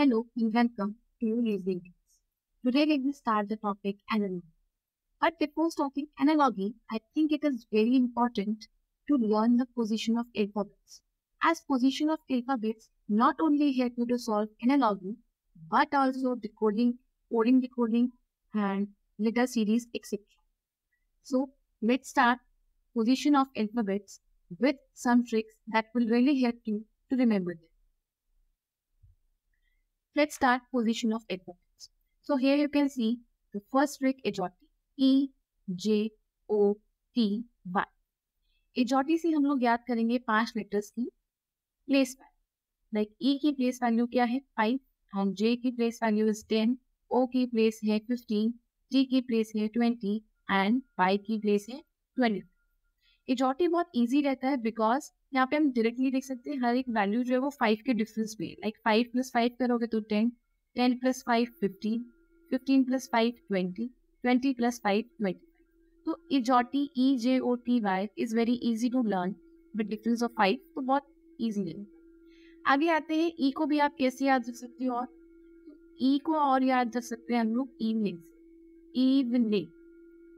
Hello and welcome to Lazy Days. Today we will start the topic analogy. But before starting analogy, I think it is very important to learn the position of alphabets. As position of alphabets not only help you to solve analogy, but also decoding, coding, decoding, and letter series, etc. So let's start position of alphabets with some tricks that will really help you to remember them. Let's start position of alphabets. So here you can see the first trick एजॉटी E J, O, T, Y. एजॉटी से हम लोग याद करेंगे पाँच letters की place value like ई की place value क्या है? फाइव एंड जे की place value is ten O की प्लेस है फिफ्टीन टी की प्लेस है ट्वेंटी एंड वाई की प्लेस है ट्वेंटी एजॉटी बहुत ईजी रहता है बिकॉज़ यहाँ पे हम डायरेक्टली देख सकते हैं, हर एक वैल्यू जो है वो फाइव के डिफरेंस पे लाइक फाइव प्लस फाइव करोगे तो ten ten plus five fifteen fifteen plus five twenty twenty plus five twenty तो EJOTY E J O T Y is very easy to learn with difference of five तो बहुत easy है। आगे आते हैं ई e को भी आप कैसे याद रख सकते हो? और ई e को और याद रख सकते हैं हम लोग इवनिंग इवनिंग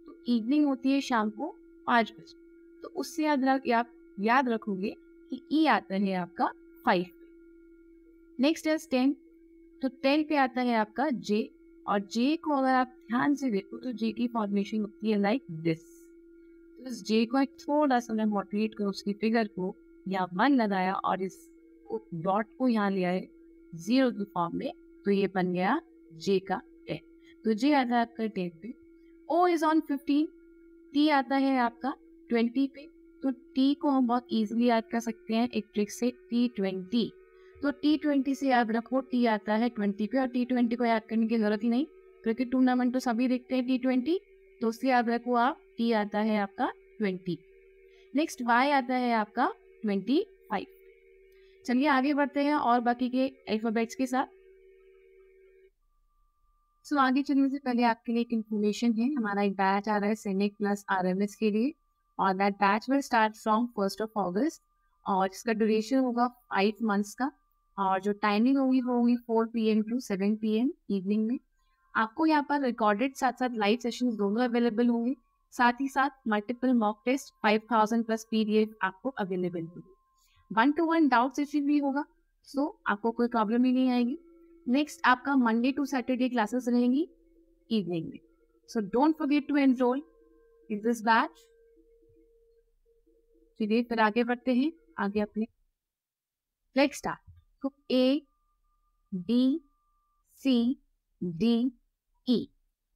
तो इवनिंग होती है शाम को पाँच बजे। तो उससे याद रख आप याद रखोगे कि ई आता है आपका फाइव नेक्स्ट है टेन तो टेन पे आता है आपका जे और जे को अगर आप ध्यान से देखो तो जे की फॉर्मेशन होती है लाइक दिस तो इस जे को एक थोड़ा सा मैं मोटिवेट करूँ, उसकी फिगर को, या वन लगाया और इस डॉट को यहाँ लिया है ज़ीरो की फॉर्म में तो ये बन गया जे का टेन तो जे आता है आपका टेन पे. O is on fifteen T आता है आपका ट्वेंटी पे तो टी को हम बहुत इजीली याद कर सकते हैं एक ट्रिक से टी ट्वेंटी तो टी ट्वेंटी से याद रखो टी आता है ट्वेंटी पे और टी ट्वेंटी को याद करने की ज़रूरत ही नहीं क्रिकेट टूर्नामेंट तो सभी देखते हैं टी ट्वेंटी तो उससे याद रखो आप टी आता है आपका ट्वेंटी नेक्स्ट वाई आता है आपका ट्वेंटी फाइव चलिए आगे बढ़ते हैं और बाकी के अल्फाबेट्स के साथ। सो so, आगे चलने से पहले आपके लिए एक इन्फॉर्मेशन है हमारा एक बैच आ रहा है सैनिक प्लस आरएमएस के लिए। और that batch will start from first of August और इसका ड्यूरेशन होगा फाइव मंथ्स का. और जो टाइमिंग होगी, वो होगी four P M to seven P M evening में. आपको यहाँ पर रिकॉर्डेड साथ साथ लाइव सेशन दोनों अवेलेबल होंगे. साथ ही साथ multiple mock test five thousand plus P आपको अवेलेबल होगी. One to one doubt session भी होगा सो आपको कोई प्रॉब्लम ही नहीं आएगी. नेक्स्ट आपका मंडे टू सैटरडे क्लासेस रहेंगी इवनिंग में. So don't forget to enrol in this batch चलिए फिर आगे बढ़ते हैं। आगे अपने। लेट स्टार्ट तो ए बी सी डी ई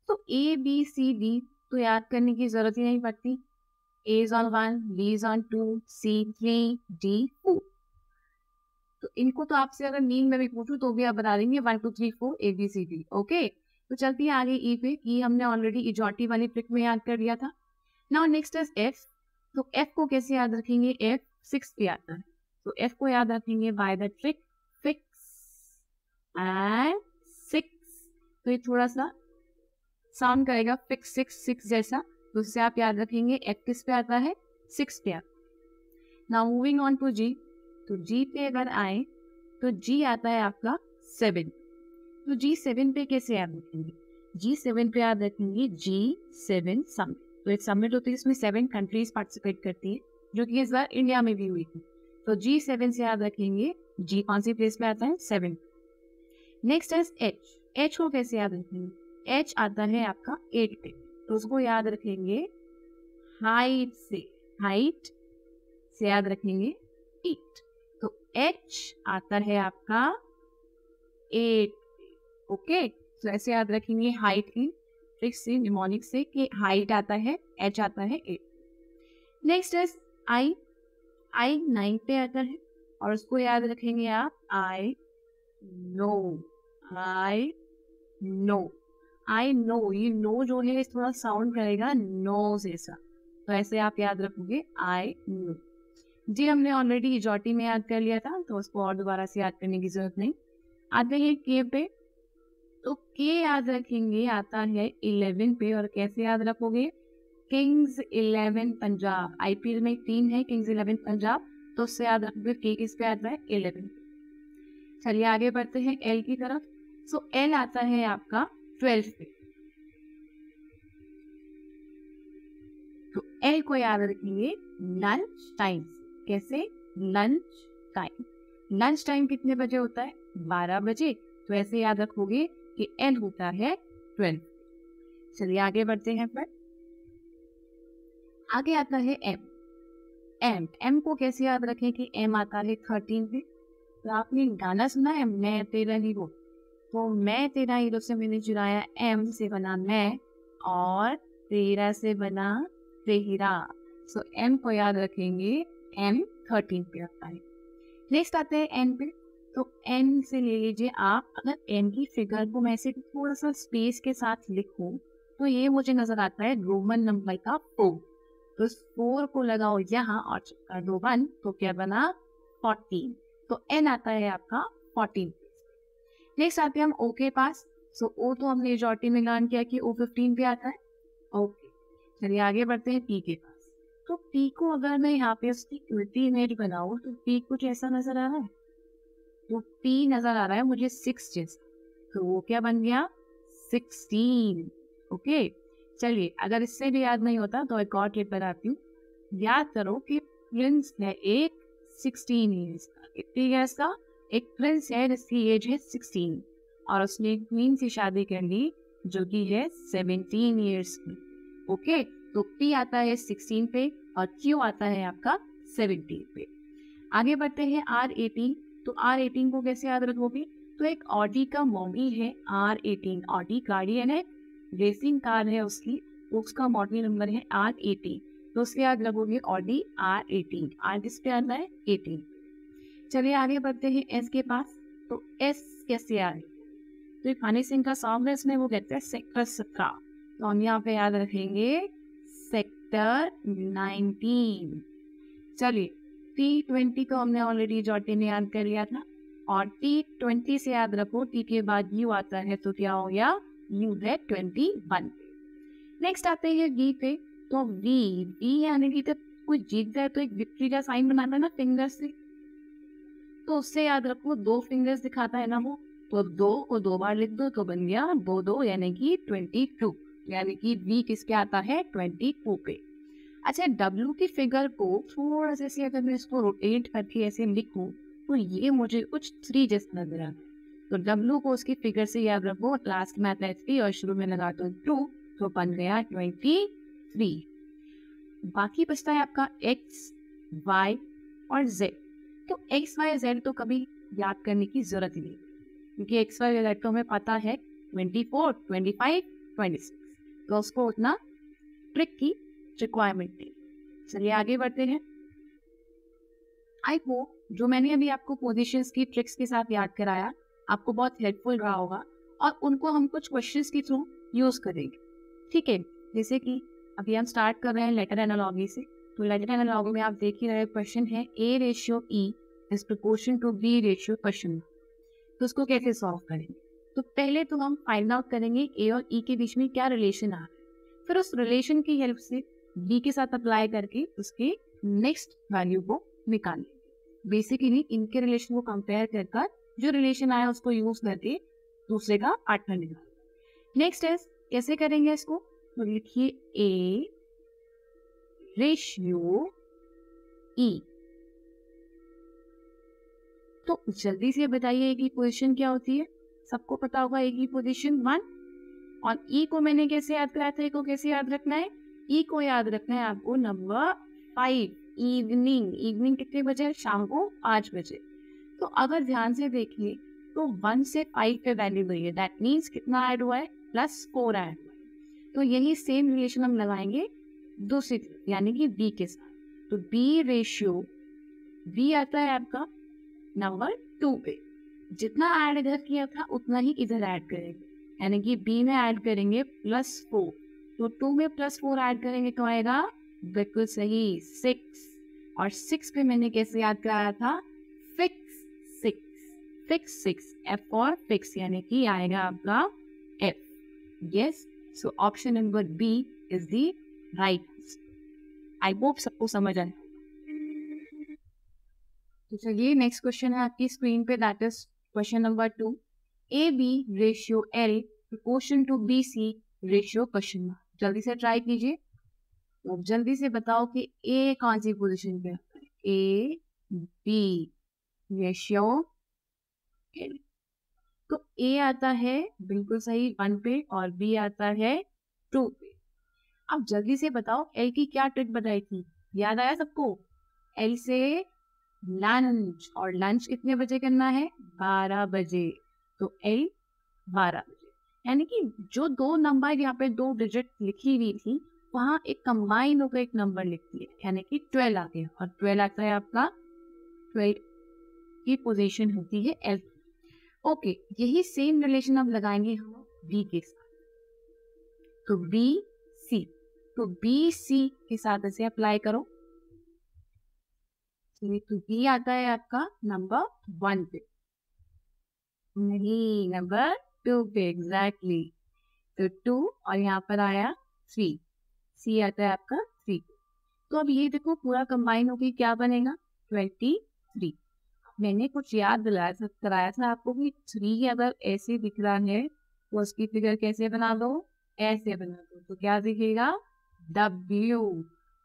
तो ए बी सी डी तो याद करने की ज़रूरत ही नहीं पड़ती। A is on one B is on two C three D four तो इनको तो आपसे अगर नींद में भी पूछूँ तो भी आप बता देंगे। One two three four A B C D okay तो चलती है आगे ई e पे ई e हमने ऑलरेडी इजॉटी वाली ट्रिक में याद कर लिया था। नाउ नेक्स्ट इज़ एफ़ तो एफ़ को कैसे याद रखेंगे? एफ़ सिक्स पे आता है तो एफ़ को याद रखेंगे by the trick fix and six तो ये थोड़ा सा साउंड करेगा फिक्स सिक्स सिक्स जैसा। तो उससे आप याद रखेंगे एफ़ किस पे आता है? सिक्स पे आता now moving on to G तो जी पे अगर आए तो जी आता है आपका सेवन तो जी सेवन पे कैसे याद रखेंगे? जी सेवन पे याद रखेंगे जी सेवन समिट तो एक समिट होती है, इसमें सेवन कंट्रीज़ पार्टिसिपेट करती है, जो कि इस बार इंडिया में भी हुई थी। तो जी सेवन से याद रखेंगे जी कौन सी प्लेस में आता है? सेवन नेक्स्ट है एच एच को कैसे याद रखेंगे? एच आता है आपका एट पे। तो उसको याद रखेंगे हाइट से। हाइट से याद रखेंगे एट तो एच आता है आपका एट ओके तो ऐसे याद रखेंगे हाइट की। ट्रिक्स से निमोनिक से कि हाइट आता है एच आता है एट नेक्स्ट है आई आई नाइन पे आता है और उसको याद रखेंगे आप I no I no I no ये नो जो है थोड़ा साउंड करेगा नो जैसा। तो ऐसे आप याद रखोगे आई नो जी, हमने ऑलरेडी जॉटी में याद कर लिया था तो उसको और दोबारा से याद करने की ज़रूरत नहीं। आते हैं के पे। तो के याद रखेंगे? आता है इलेवन पे और कैसे याद रखोगे? Kings Eleven Punjab. आईपीएल में टीम है किंग्स इलेवन पंजाब तो उससे याद रखोगे के किस पे आता है? इलेवन। चलिए आगे बढ़ते हैं एल की तरफ़। सो एल आता है आपका ट्वेल्थ पे। तो एल को याद रखेंगे लंच टाइम कैसे? लंच टाइम लंच टाइम कितने बजे होता है? बारह बजे। तो ऐसे याद रखोगे कि एल होता है ट्वेल्व चलिए आगे बढ़ते हैं पर। आगे आता है एम एम एम को कैसे याद रखें कि एम आता है थर्टीन पे तो आपने गाना सुना है, मैं तेरा हीरो तो मैं तेरा हीरो से मैंने चुराया एम से बना मैं और तेरा से बना तेरा। सो एम को याद रखेंगे एम थर्टीन पे आता है। नेक्स्ट आते हैं एन पे। तो एन से ले लीजिए आप, अगर एन की फिगर को मैं से थोड़ा सा स्पेस के साथ लिखूं तो ये मुझे नज़र आता है रोमन नंबर का फोर तो फोर को लगाओ यहाँ और कर दो वन तो क्या बना? फोर्टीन तो एन आता है आपका फोर्टीन नेक्स्ट आते हैं हम ओ के पास. सो ओ तो हमने मेजोरिटी में लर्न किया कि ओ फिफ्टीन पे आता है. ओके चलिए आगे बढ़ते हैं पी के पास. तो पी को अगर मैं यहाँ पे उसकी उल्टी इमेज बनाऊ तो पी कुछ ऐसा नज़र आ रहा है? तो पी नज़र आ रहा है मुझे सिक्स जैसा तो वो क्या बन गया? सिक्सटीन ओके चलिए, अगर इससे भी याद नहीं होता तो एक और टिप बताती हूँ। याद करो कि प्रिंस है एक सिक्सटीन ईयर्स का। कितनी ईयर्स का? एक प्रिंस है जिसकी एज है सिक्सटीन और उसने एक क्वीन से शादी कर ली जो कि है सेवनटीन ईयर्स की। ओके तो पी आता है सिक्सटीन पे और क्यू आता है आपका सेवेंटीन पे। आगे बढ़ते हैं आर एटीन तो आर एटीन को कैसे याद रखोगे? तो एक ऑडी का मॉडल है आर एटीन ऑडी गार्डियन है रेसिंग कार है उसकी, उसका मॉडल नंबर है आर एटीन तो उसके याद रखोगे ऑडी आर एटीन आर किस पे आता है? एटीन चलिए आगे बढ़ते हैं एस के पास। तो एस कैसे आ रही तो खाने सिंह का सॉन्ग है इसमें वो कहते हैं सेक्टर सत्रह तो हम यहाँ पे याद रखेंगे सेक्टर नाइनटीन चलिए टी ट्वेंटी को हमने ऑलरेडी जॉटी ने याद कर लिया था। और टी ट्वेंटी से याद रखो टी के बाद यू आता है तो क्या हो गया? यू है ट्वेंटी वन नेक्स्ट आते हैं वी पे तो वी वी यानी कि जब कोई जीत जाए तो एक विक्ट्री का साइन बनाता है ना फिंगर से। तो उससे याद रखो, दो फिंगर्स दिखाता है ना वो तो दो को दो बार लिख दो तो बन गया दो दो, यानी कि ट्वेंटी टू यानी कि वी किसके आता है? ट्वेंटी टू पे। अच्छा डब्ल्यू की फिगर को थोड़ा सा अगर मैं इसको रोटेट करके ऐसे लिखूं तो ये मुझे कुछ थ्री जैसा नज़र आ तो डब्लू को उसकी फिगर से याद रखो लास्ट में आता है थ्री और शुरू में लगा दो टू तो बन गया ट्वेंटी थ्री बाकी बचता है आपका एक्स वाई और जेड तो एक्स वाई जेड तो कभी याद करने की ज़रूरत ही नहीं। क्योंकि एक्स वाई जेड तो हमें पता है twenty four twenty five twenty six तो उसको उतना ट्रिक की रिक्वायरमेंट नहीं चलिए आगे बढ़ते हैं। आई होप जो मैंने अभी आपको पोजिशन की ट्रिक्स के साथ याद कराया, आपको बहुत हेल्पफुल रहा होगा और उनको हम कुछ क्वेश्चन के थ्रू यूज़ करेंगे। ठीक है? जैसे कि अभी हम स्टार्ट कर रहे हैं लेटर एनालॉगी से तो लेटर एनालॉगी में आप देख ही रहे क्वेश्चन है A ratio E is proportion to B ratio question तो उसको कैसे सॉल्व करेंगे तो पहले तो हम फाइंड आउट करेंगे ए और ई e के बीच में क्या रिलेशन आ रहा है। फिर उस रिलेशन की हेल्प से बी के साथ अप्लाई करके उसके नेक्स्ट वैल्यू को निकालें बेसिकली इनके रिलेशन को कंपेयर कर कर जो रिलेशन आया उसको यूज़ करके दूसरे का पार्टनर निकाल नेक्स्ट है कैसे करेंगे इसको? तो लिखिए ए रेशियो ई तो जल्दी से बताइए ए की पोजीशन क्या होती है? सबको पता होगा ए की पोजीशन वन और ई e को मैंने कैसे याद कराया था? को कैसे याद रखना है? ई को याद रखना है आपको नंबर फाइव इवनिंग इवनिंग कितने बजे शाम को पाँच बजे। तो अगर ध्यान से देखिए तो वन से फाइव पे वैल्यू गई है। दैट मीन्स कितना ऐड हुआ है? प्लस फोर ऐड हुआ है। तो यही सेम रिलेशन हम लगाएँगे दूसरी यानी कि बी के साथ। तो बी रेशियो बी आता है आपका नंबर टू पे। जितना ऐड इधर किया था, उतना ही इधर ऐड करेंगे। यानी कि बी में ऐड करेंगे प्लस फोर तो टू में प्लस फोर ऐड करेंगे तो आएगा बिल्कुल सही सिक्स और सिक्स पे मैंने कैसे याद कराया था? Fix six fix six F और फिक्स यानी कि आएगा आपका F yes so option number B is the right I hope सबको समझ आए तो चलिए नेक्स्ट क्वेश्चन है आपकी स्क्रीन पे that is question number two A B ratio L proportion to B C ratio question mark जल्दी से ट्राई कीजिए। तो जल्दी से बताओ कि ए कौन सी पोजीशन पे ए बी रेशियो तो ए आता है बिल्कुल सही वन पे और बी आता है टू पे। अब जल्दी से बताओ एल की क्या ट्रिक बताई थी? याद आया सबको? एल से लंच और लंच कितने बजे करना है? बारह बजे। तो एल बारह। यानी कि जो दो नंबर यहाँ पे दो डिजिट लिखी हुई थी, वहाँ एक कंबाइन होकर एक नंबर लिखती है, यानी कि ट्वेल्व आते हैं और ट्वेल्व आता है आपका ट्वेल्व की पोजीशन होती है एल ओके यही सेम रिलेशन अब लगाएँगे हम बी के साथ। तो बी सी तो बी सी के साथ इसे अप्लाई करो। तो बी आता है आपका नंबर वन पे। नहीं नंबर टू एग्जैक्टली तो टू और यहाँ पर आया थ्री सी आता है आपका थ्री तो अब ये देखो, पूरा कंबाइन होकर क्या बनेगा? ट्वेंटी थ्री मैंने कुछ याद दिलाया कराया था आपको कि थ्री अगर ऐसे दिख रहा है तो उसकी फिगर कैसे बना दो? ऐसे बना दो। तो क्या दिखेगा? डब्ल्यू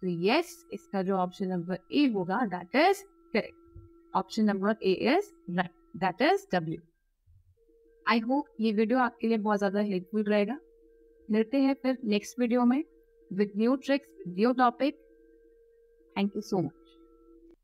तो यस इसका जो ऑप्शन नंबर ए होगा that is correct option number A is that is W I hope ये वीडियो आपके लिए बहुत ज़्यादा हेल्पफुल रहेगा। मिलते हैं फिर नेक्स्ट वीडियो में with new tricks new topic thank you so much